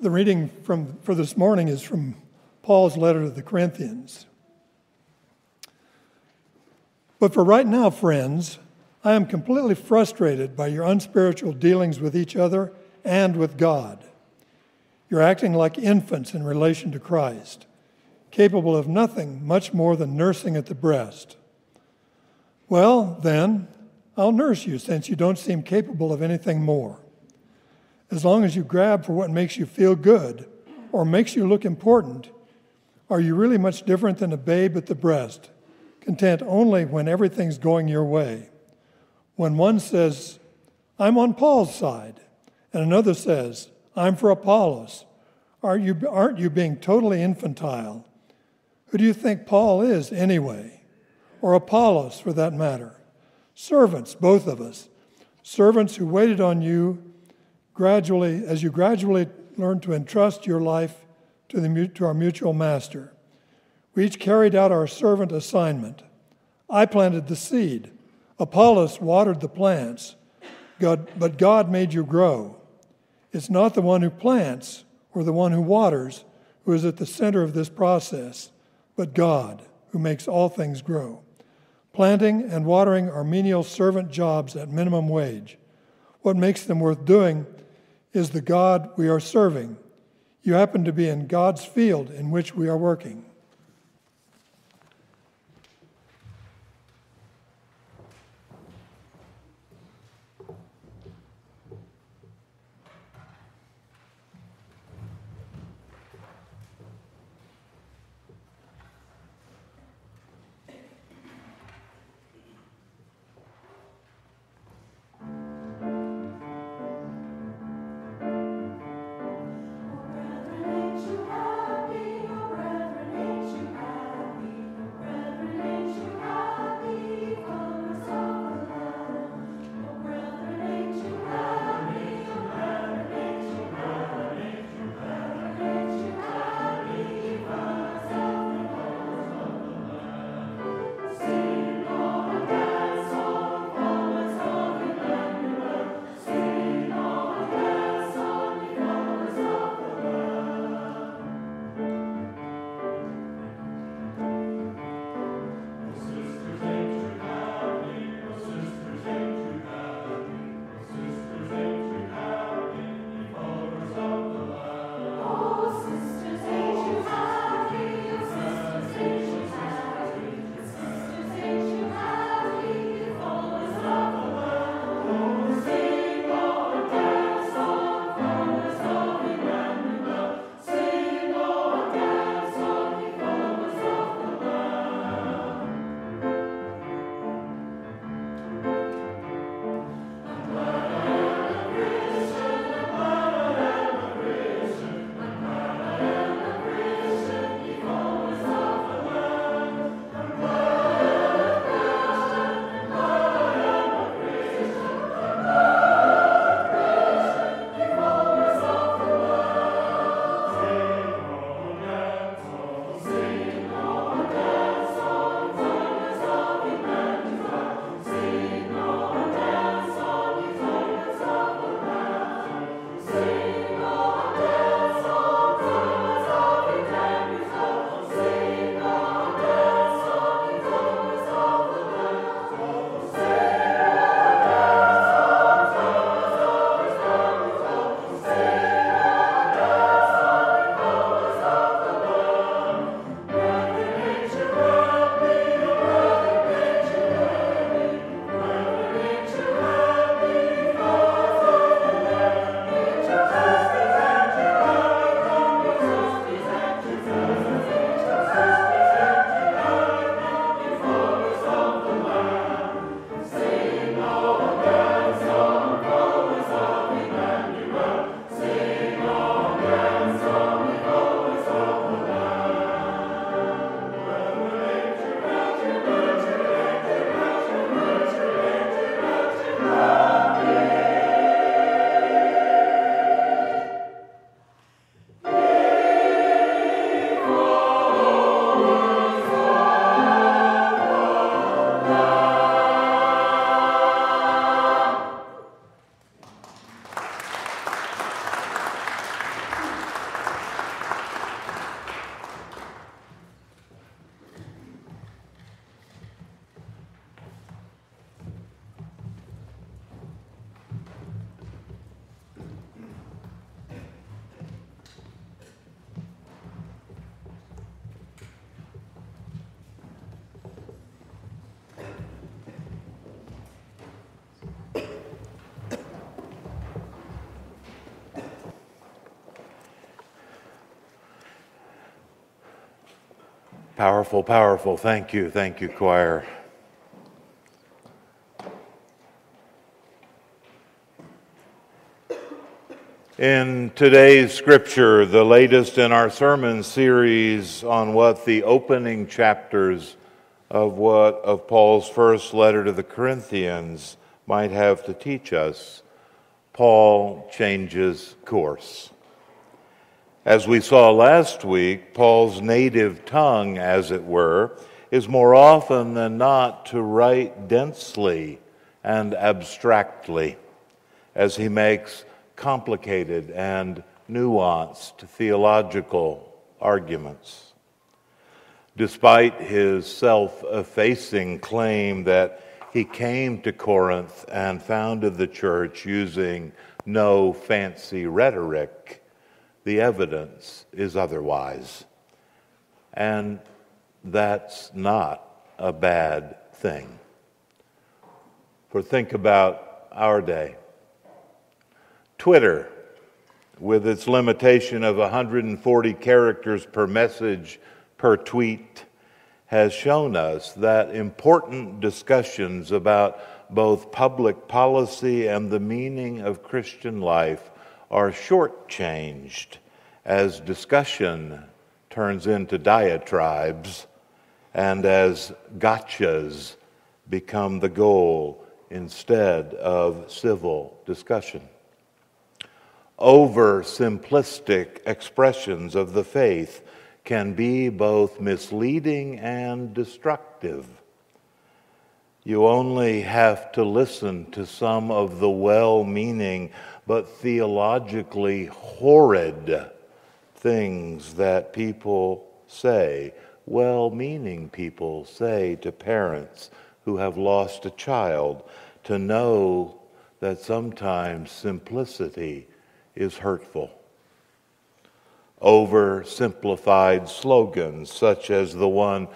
The reading from, for this morning is from Paul's letter to the Corinthians. But for right now, friends, I am completely frustrated by your unspiritual dealings with each other and with God. You're acting like infants in relation to Christ, capable of nothing much more than nursing at the breast. Well, then, I'll nurse you since you don't seem capable of anything more. As long as you grab for what makes you feel good or makes you look important, are you really much different than a babe at the breast, content only when everything's going your way? When one says, I'm on Paul's side, and another says, I'm for Apollos, are you, aren't you being totally infantile? Who do you think Paul is anyway? Or Apollos, for that matter? Servants, both of us. Servants who waited on you gradually, as you gradually learn to entrust your life to, the, to our mutual master. We each carried out our servant assignment. I planted the seed, Apollos watered the plants, God, but God made you grow. It's not the one who plants or the one who waters who is at the center of this process, but God who makes all things grow. Planting and watering are menial servant jobs at minimum wage. What makes them worth doing is the God we are serving you happen to be in God's field in which we are working. Powerful, powerful. Thank you, thank you, choir. In today's scripture, the latest in our sermon series on what the opening chapters of what of Paul's first letter to the Corinthians might have to teach us, Paul changes course. As we saw last week, Paul's native tongue, as it were, is more often than not to write densely and abstractly as he makes complicated and nuanced theological arguments. Despite his self effacing claim that he came to Corinth and founded the church using no fancy rhetoric, the evidence is otherwise. And that's not a bad thing. For think about our day. Twitter, with its limitation of 140 characters per message per tweet, has shown us that important discussions about both public policy and the meaning of Christian life are shortchanged as discussion turns into diatribes and as gotchas become the goal instead of civil discussion. Over simplistic expressions of the faith can be both misleading and destructive. You only have to listen to some of the well meaning but theologically horrid things that people say, well meaning people say to parents who have lost a child, to know that sometimes simplicity is hurtful. Oversimplified slogans, such as the one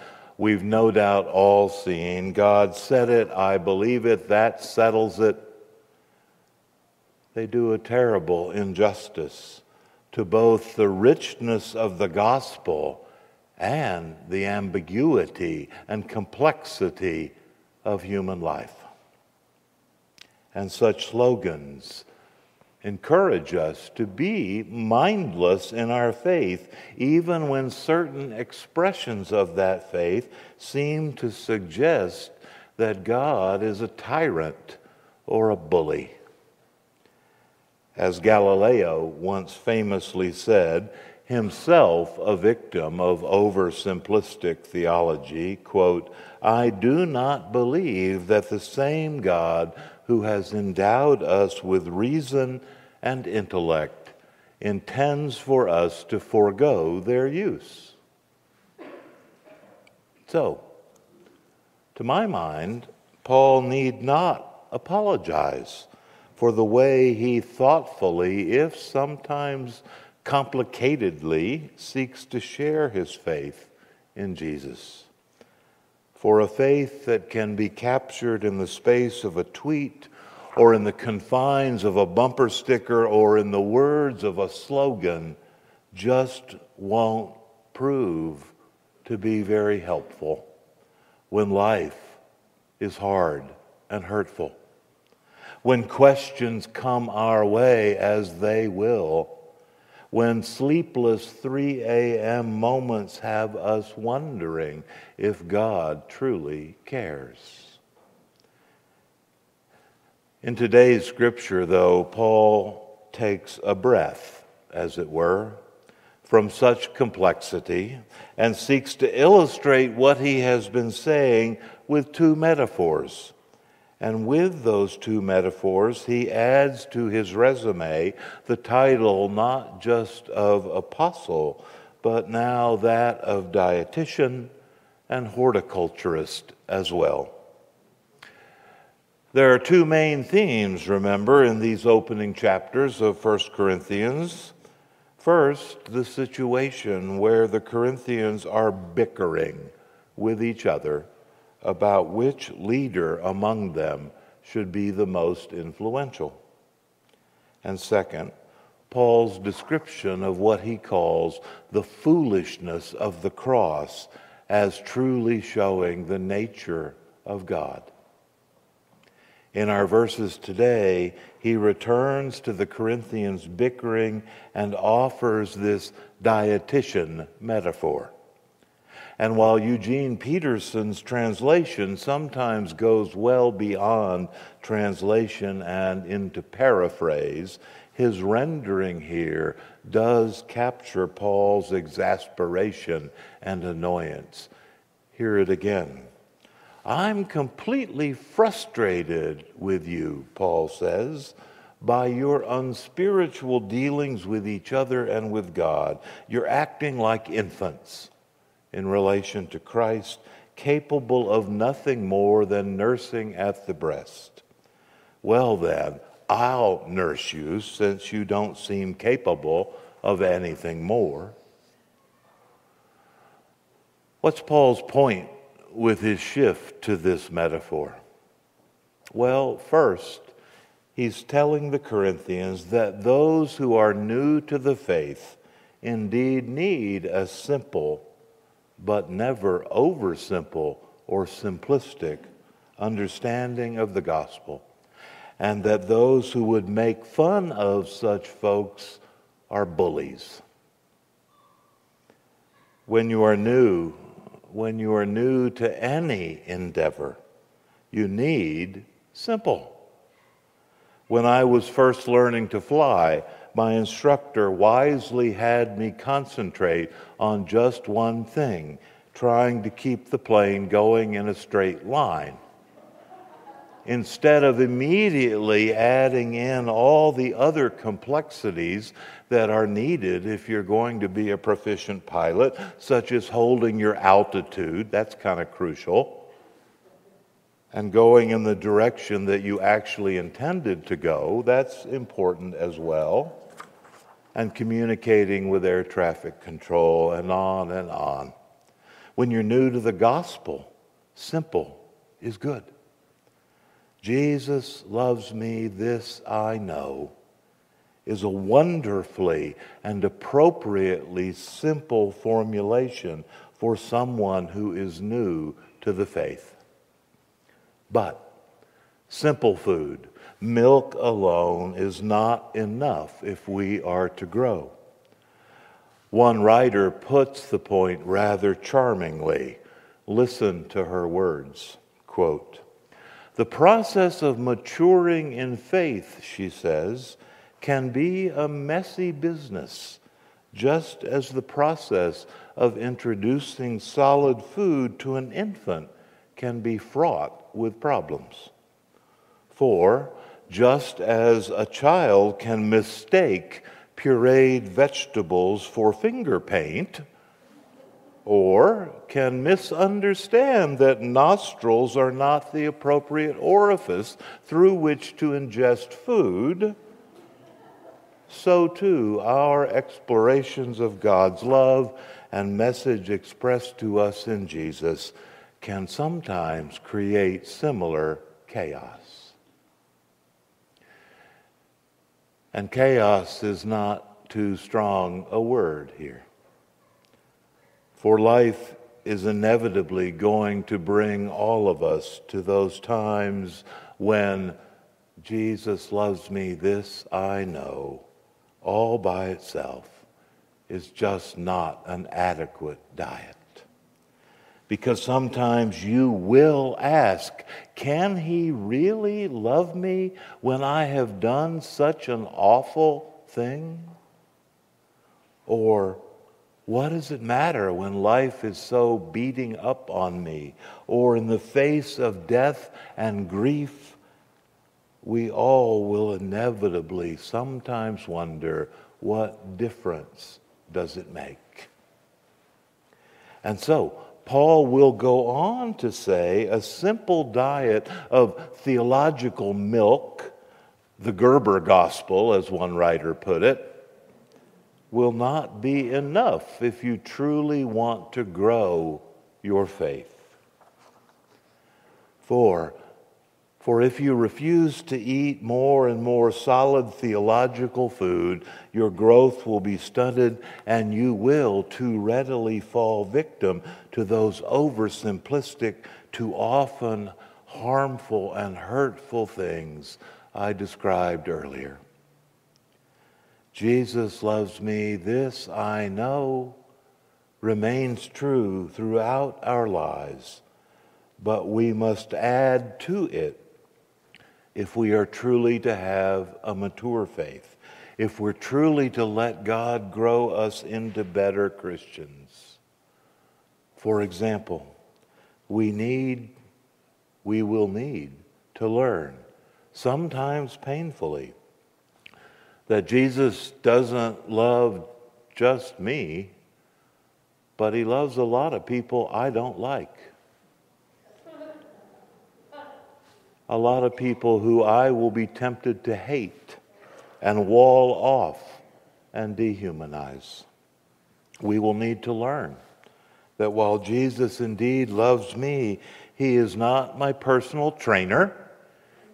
we've no doubt all seen. God said it, I believe it, that settles it. They do a terrible injustice to both the richness of the gospel and the ambiguity and complexity of human life. And such slogans encourage us to be mindless in our faith, even when certain expressions of that faith seem to suggest that God is a tyrant or a bully. As Galileo once famously said, himself a victim of oversimplistic theology, quote, I do not believe that the same God who has endowed us with reason and intellect intends for us to forego their use. So, to my mind, Paul need not apologize for the way he thoughtfully, if sometimes complicatedly, seeks to share his faith in Jesus. For a faith that can be captured in the space of a tweet or in the confines of a bumper sticker or in the words of a slogan just won't prove to be very helpful when life is hard and hurtful. When questions come our way, as they will, when sleepless 3 a.m. moments have us wondering if God truly cares. In today's scripture, though, Paul takes a breath, as it were, from such complexity and seeks to illustrate what he has been saying with two metaphors and with those two metaphors, he adds to his resume the title not just of apostle, but now that of dietitian and horticulturist as well. There are two main themes, remember, in these opening chapters of 1 Corinthians. First, the situation where the Corinthians are bickering with each other about which leader among them should be the most influential. And second, Paul's description of what he calls the foolishness of the cross as truly showing the nature of God. In our verses today, he returns to the Corinthians' bickering and offers this dietitian metaphor. And while Eugene Peterson's translation sometimes goes well beyond translation and into paraphrase, his rendering here does capture Paul's exasperation and annoyance. Hear it again. I'm completely frustrated with you, Paul says, by your unspiritual dealings with each other and with God. You're acting like infants in relation to Christ, capable of nothing more than nursing at the breast. Well, then, I'll nurse you since you don't seem capable of anything more. What's Paul's point with his shift to this metaphor? Well, first, he's telling the Corinthians that those who are new to the faith indeed need a simple, but never oversimple or simplistic understanding of the gospel, and that those who would make fun of such folks are bullies. When you are new, when you are new to any endeavor, you need simple. When I was first learning to fly, my instructor wisely had me concentrate on just one thing, trying to keep the plane going in a straight line. Instead of immediately adding in all the other complexities that are needed if you're going to be a proficient pilot, such as holding your altitude, that's kind of crucial, and going in the direction that you actually intended to go, that's important as well, and communicating with air traffic control, and on and on. When you're new to the gospel, simple is good. Jesus loves me, this I know is a wonderfully and appropriately simple formulation for someone who is new to the faith. But simple food, milk alone, is not enough if we are to grow. One writer puts the point rather charmingly. Listen to her words. Quote, the process of maturing in faith, she says, can be a messy business, just as the process of introducing solid food to an infant can be fraught with problems. For, just as a child can mistake pureed vegetables for finger paint, or can misunderstand that nostrils are not the appropriate orifice through which to ingest food, so too our explorations of God's love and message expressed to us in Jesus can sometimes create similar chaos. And chaos is not too strong a word here. For life is inevitably going to bring all of us to those times when Jesus loves me, this I know all by itself is just not an adequate diet. Because sometimes you will ask, can he really love me when I have done such an awful thing? Or, what does it matter when life is so beating up on me? Or in the face of death and grief, we all will inevitably sometimes wonder what difference does it make? And so, Paul will go on to say a simple diet of theological milk, the Gerber gospel, as one writer put it, will not be enough if you truly want to grow your faith. For For if you refuse to eat more and more solid theological food, your growth will be stunted and you will too readily fall victim to those oversimplistic, too often harmful and hurtful things I described earlier. Jesus loves me, this I know remains true throughout our lives, but we must add to it if we are truly to have a mature faith, if we're truly to let God grow us into better Christians. For example, we need, we will need to learn, sometimes painfully, that Jesus doesn't love just me, but he loves a lot of people I don't like. A lot of people who I will be tempted to hate and wall off and dehumanize. We will need to learn that while Jesus indeed loves me, he is not my personal trainer.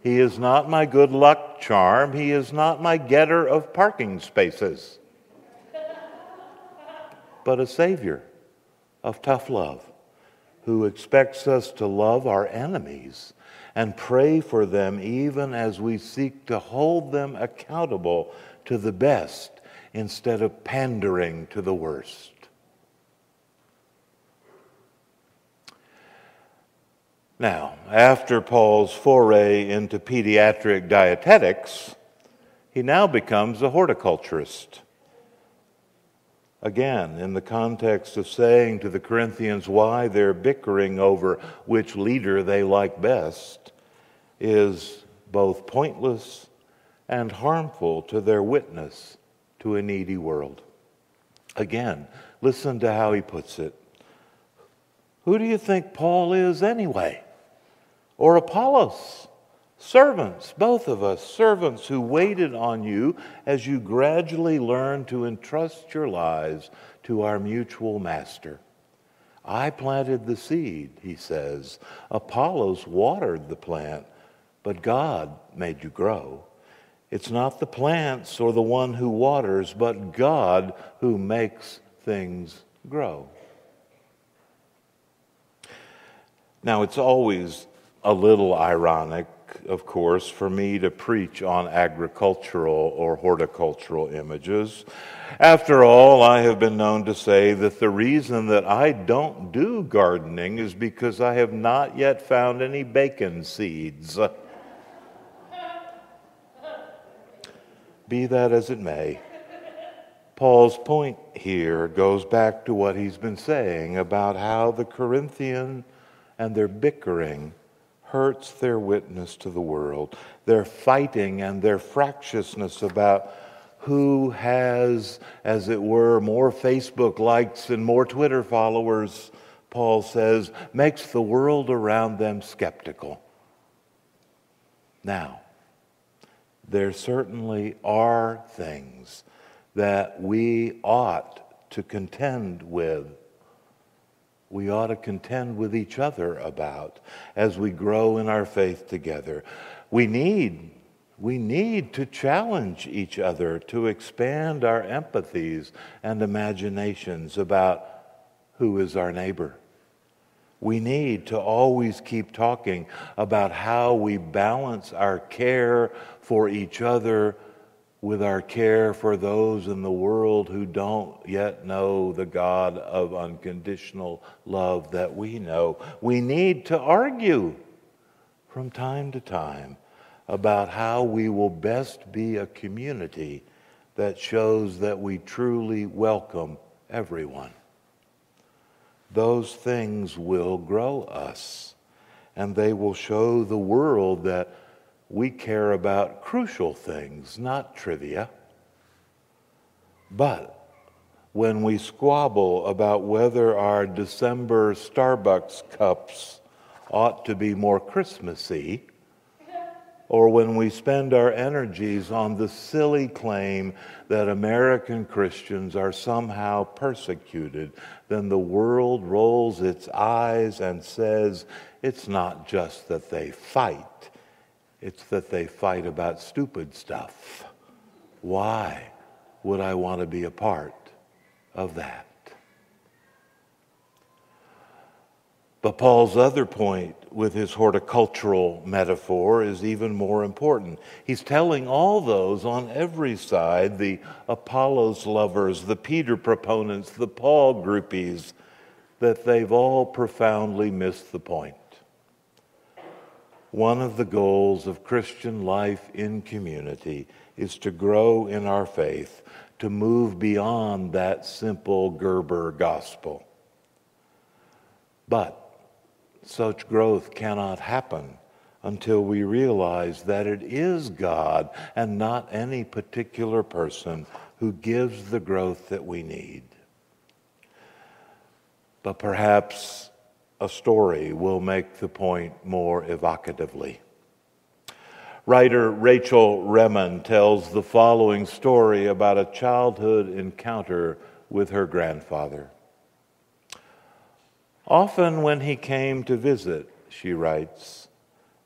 He is not my good luck charm. He is not my getter of parking spaces, but a Savior of tough love who expects us to love our enemies and pray for them even as we seek to hold them accountable to the best instead of pandering to the worst. Now, after Paul's foray into pediatric dietetics, he now becomes a horticulturist. Again, in the context of saying to the Corinthians why they're bickering over which leader they like best is both pointless and harmful to their witness to a needy world. Again, listen to how he puts it. Who do you think Paul is anyway? Or Apollos? Servants, both of us, servants who waited on you as you gradually learned to entrust your lives to our mutual master. I planted the seed, he says. Apollos watered the plant, but God made you grow. It's not the plants or the one who waters, but God who makes things grow. Now, it's always a little ironic of course, for me to preach on agricultural or horticultural images. After all, I have been known to say that the reason that I don't do gardening is because I have not yet found any bacon seeds. Be that as it may, Paul's point here goes back to what he's been saying about how the Corinthian and their bickering hurts their witness to the world. Their fighting and their fractiousness about who has, as it were, more Facebook likes and more Twitter followers, Paul says, makes the world around them skeptical. Now, there certainly are things that we ought to contend with we ought to contend with each other about as we grow in our faith together. We need we need to challenge each other to expand our empathies and imaginations about who is our neighbor. We need to always keep talking about how we balance our care for each other with our care for those in the world who don't yet know the God of unconditional love that we know. We need to argue from time to time about how we will best be a community that shows that we truly welcome everyone. Those things will grow us, and they will show the world that we care about crucial things, not trivia. But when we squabble about whether our December Starbucks cups ought to be more Christmassy, or when we spend our energies on the silly claim that American Christians are somehow persecuted, then the world rolls its eyes and says it's not just that they fight, It's that they fight about stupid stuff. Why would I want to be a part of that? But Paul's other point with his horticultural metaphor is even more important. He's telling all those on every side the Apollos lovers, the Peter proponents, the Paul groupies that they've all profoundly missed the point. One of the goals of Christian life in community is to grow in our faith, to move beyond that simple Gerber gospel. But such growth cannot happen until we realize that it is God and not any particular person who gives the growth that we need. But perhaps a story will make the point more evocatively. Writer Rachel Remen tells the following story about a childhood encounter with her grandfather. Often, when he came to visit, she writes,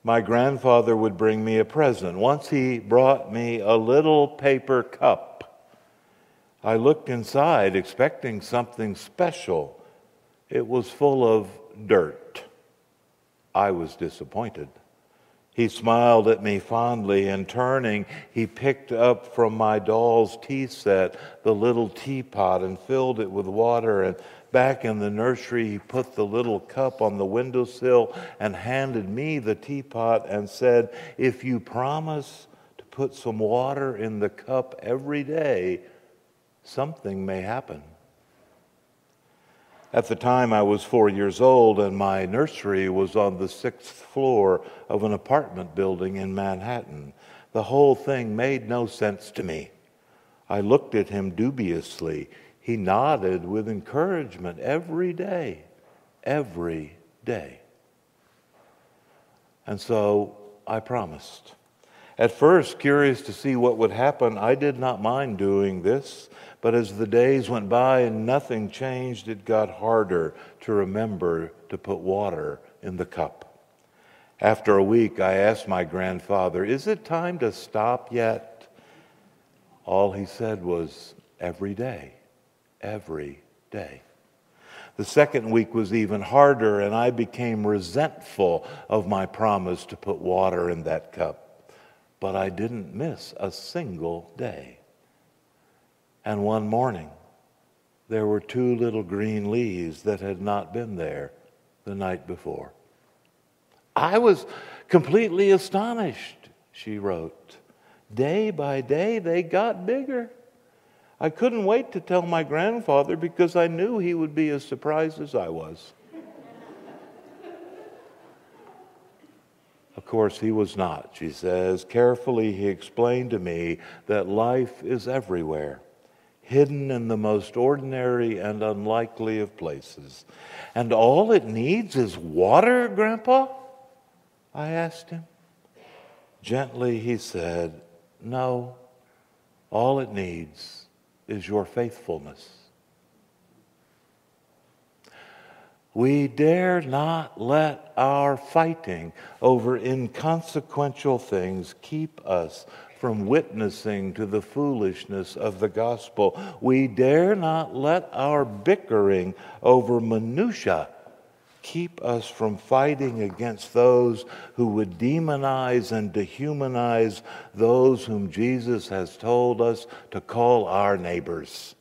my grandfather would bring me a present. Once he brought me a little paper cup. I looked inside expecting something special. It was full of dirt. I was disappointed. He smiled at me fondly, and turning, he picked up from my doll's tea set the little teapot and filled it with water and Back in the nursery, he put the little cup on the windowsill and handed me the teapot and said, If you promise to put some water in the cup every day, something may happen. At the time, I was four years old, and my nursery was on the sixth floor of an apartment building in Manhattan. The whole thing made no sense to me. I looked at him dubiously he nodded with encouragement every day, every day. And so I promised. At first, curious to see what would happen, I did not mind doing this, but as the days went by and nothing changed, it got harder to remember to put water in the cup. After a week, I asked my grandfather, Is it time to stop yet? All he said was, Every day every day. The second week was even harder, and I became resentful of my promise to put water in that cup. But I didn't miss a single day. And one morning, there were two little green leaves that had not been there the night before. I was completely astonished, she wrote. Day by day, they got bigger. I couldn't wait to tell my grandfather because I knew he would be as surprised as I was. Of course, he was not, she says. Carefully, he explained to me that life is everywhere, hidden in the most ordinary and unlikely of places. And all it needs is water, Grandpa? I asked him. Gently, he said, No, all it needs is your faithfulness. We dare not let our fighting over inconsequential things keep us from witnessing to the foolishness of the gospel. We dare not let our bickering over minutiae keep us from fighting against those who would demonize and dehumanize those whom Jesus has told us to call our neighbors.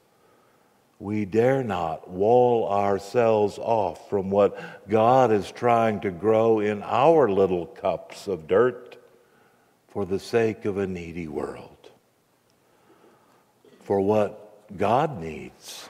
We dare not wall ourselves off from what God is trying to grow in our little cups of dirt for the sake of a needy world. For what God needs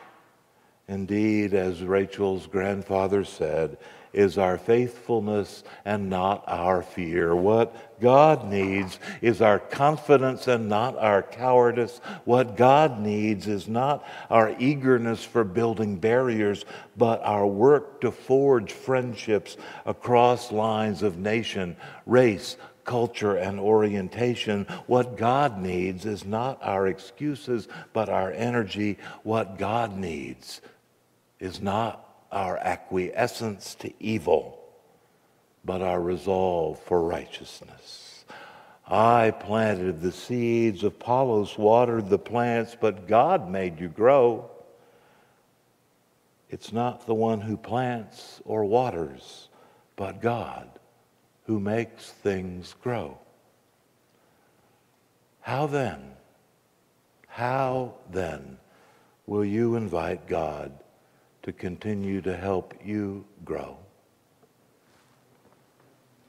Indeed, as Rachel's grandfather said, is our faithfulness and not our fear. What God needs is our confidence and not our cowardice. What God needs is not our eagerness for building barriers, but our work to forge friendships across lines of nation, race, culture and orientation. What God needs is not our excuses, but our energy. What God needs is not our acquiescence to evil, but our resolve for righteousness. I planted the seeds, Apollos watered the plants, but God made you grow. It's not the one who plants or waters, but God who makes things grow. How then, how then will you invite God to continue to help you grow?